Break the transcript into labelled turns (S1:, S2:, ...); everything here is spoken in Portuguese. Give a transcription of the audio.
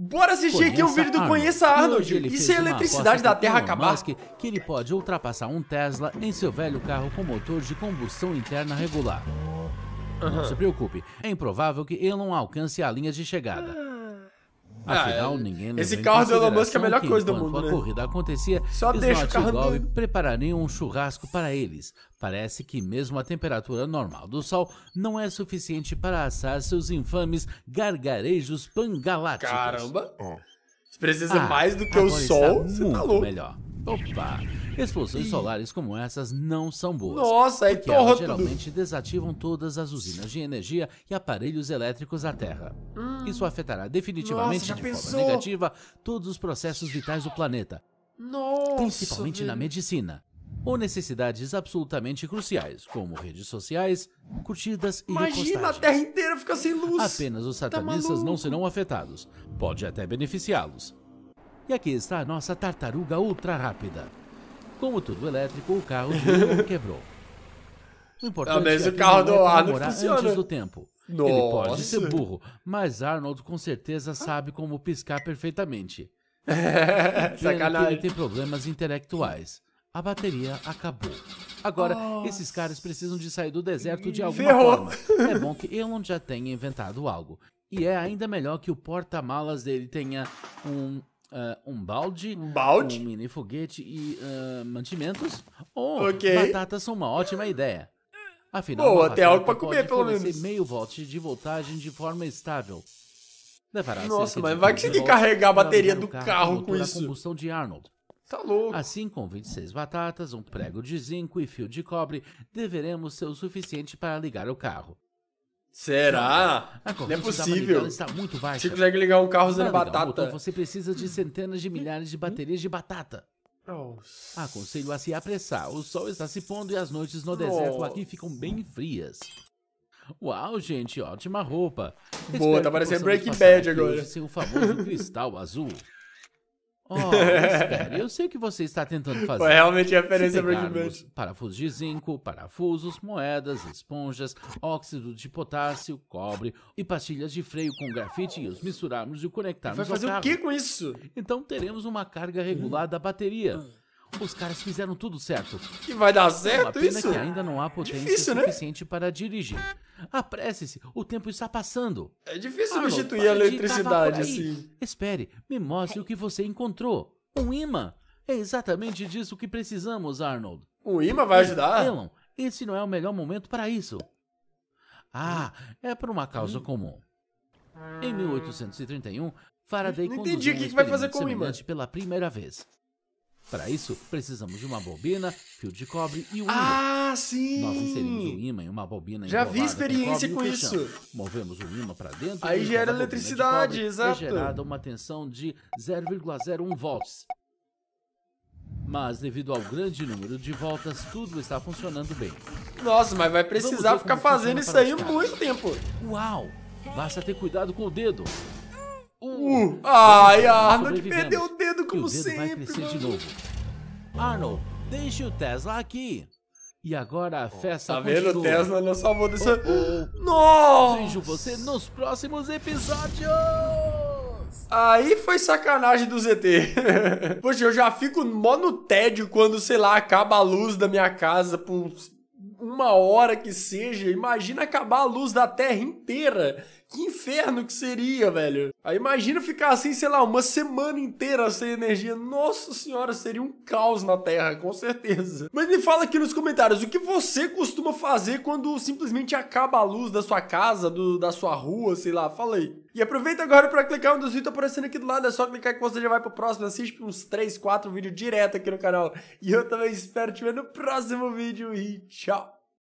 S1: Bora assistir aqui um vídeo do Conheça Arnold. E se a eletricidade da Terra acabar? Musk
S2: que ele pode ultrapassar um Tesla em seu velho carro com motor de combustão interna regular. Uhum. Não se preocupe, é improvável que Elon alcance a linha de chegada. Afinal, ah, ninguém
S1: Esse carro do Elon Musk é a melhor coisa do mundo,
S2: a
S1: né?
S2: corrida acontecia,
S1: Só deixa o carro
S2: Gold preparariam um churrasco para eles. Parece que mesmo a temperatura normal do Sol não é suficiente para assar seus infames gargarejos pangalácticos.
S1: Caramba! Oh. Precisa ah, mais do que o Sol, você tá louco.
S2: melhor. Opa! Explosões Ih. solares como essas não são boas.
S1: Nossa, aí
S2: porque elas geralmente desativam todas as usinas de energia e aparelhos elétricos da Terra. Hum. Isso afetará definitivamente
S1: Nossa,
S2: de
S1: pensou?
S2: forma negativa todos os processos vitais do planeta.
S1: Nossa,
S2: principalmente
S1: velho.
S2: na medicina. Ou necessidades absolutamente cruciais, como redes sociais, curtidas e
S1: Imagina, a Terra inteira fica sem luz.
S2: Apenas os tá satanistas tá não serão afetados. Pode até beneficiá-los. E aqui está a nossa tartaruga ultra rápida. Como tudo elétrico, o carro de quebrou. O importante não, é
S1: o carro do Arnold funciona.
S2: antes do tempo. Nossa. Ele pode ser burro, mas Arnold com certeza sabe como piscar perfeitamente.
S1: Sacanagem.
S2: Ele tem problemas intelectuais. A bateria acabou. Agora, Nossa. esses caras precisam de sair do deserto de alguma
S1: Ferrou.
S2: forma. É bom que Elon já tenha inventado algo. E é ainda melhor que o porta-malas dele tenha um Uh, um balde,
S1: um balde,
S2: um mini foguete e uh, mantimentos. Ou okay. batatas são uma ótima ideia. Afinal,
S1: Boa, tem algo para comer pelo menos.
S2: meio volt de voltagem de forma estável. Levará
S1: Nossa, mas vai conseguir carregar a bateria do carro, carro com isso.
S2: combustão de Arnold.
S1: Tá louco.
S2: Assim, com 26 batatas, um prego de zinco e fio de cobre, deveremos ser o suficiente para ligar o carro.
S1: Será? Não é possível.
S2: Está muito baixa.
S1: Você consegue ligar um carro usando batata? Motor,
S2: você precisa de centenas de milhares de baterias de batata.
S1: Nossa.
S2: Aconselho a se apressar. O sol está se pondo e as noites no deserto aqui ficam bem frias. Uau, gente, ótima roupa.
S1: Boa, Espero tá parecendo Breaking Bad agora.
S2: O famoso cristal azul. Oh, espere, eu sei o que você está tentando fazer.
S1: Foi realmente referência a Breaking Bad.
S2: Parafusos de zinco, parafusos, moedas, esponjas, óxido de potássio, cobre e pastilhas de freio com grafite e os misturarmos e conectarmos
S1: Vai fazer
S2: o
S1: que com isso?
S2: Então teremos uma carga regular da bateria. Os caras fizeram tudo certo.
S1: E vai dar certo
S2: pena
S1: isso?
S2: que ainda não há potência
S1: Difícil, né?
S2: suficiente para dirigir. Apresse-se, o tempo está passando.
S1: É difícil Arnold, substituir a eletricidade assim.
S2: Espere, me mostre o que você encontrou. Um imã. É exatamente disso que precisamos, Arnold.
S1: O imã vai ajudar?
S2: Elon, esse não é o melhor momento para isso. Ah, é por uma causa comum. Em 1831, Faraday
S1: não entendi
S2: um
S1: o que vai fazer com o imã
S2: pela primeira vez. Para isso, precisamos de uma bobina, fio de cobre e um
S1: imã. Ah, sim!
S2: Nós inserimos o imã em uma bobina
S1: Já vi experiência com,
S2: com
S1: isso.
S2: Movemos o imã para dentro.
S1: Aí gera eletricidade, exato.
S2: É gerada uma tensão de 0,01 volts. Mas devido ao grande número de voltas, tudo está funcionando bem.
S1: Nossa, mas vai precisar ficar fazendo isso aí muito tempo.
S2: Uau! Basta ter cuidado com o dedo.
S1: Uh, ai, Arnold perdeu o dedo como
S2: o dedo
S1: sempre.
S2: vai crescer mano. de novo. Arnold, deixe o Tesla aqui. E agora a festa
S1: Tá
S2: continua.
S1: vendo? O Tesla não salvou dessa...
S2: Oh, oh.
S1: Nossa!
S2: Vejo você nos próximos episódios!
S1: Aí foi sacanagem do ZT. Poxa, eu já fico mó no tédio quando, sei lá, acaba a luz da minha casa por uma hora que seja. Imagina acabar a luz da Terra inteira. Que inferno que seria, velho. Aí imagina ficar assim, sei lá, uma semana inteira sem energia. Nossa senhora, seria um caos na Terra, com certeza. Mas me fala aqui nos comentários, o que você costuma fazer quando simplesmente acaba a luz da sua casa, do, da sua rua, sei lá, fala aí. E aproveita agora para clicar um dos vídeos aparecendo aqui do lado, é só clicar que você já vai pro próximo, assiste uns 3, 4 vídeos direto aqui no canal. E eu também espero te ver no próximo vídeo e tchau!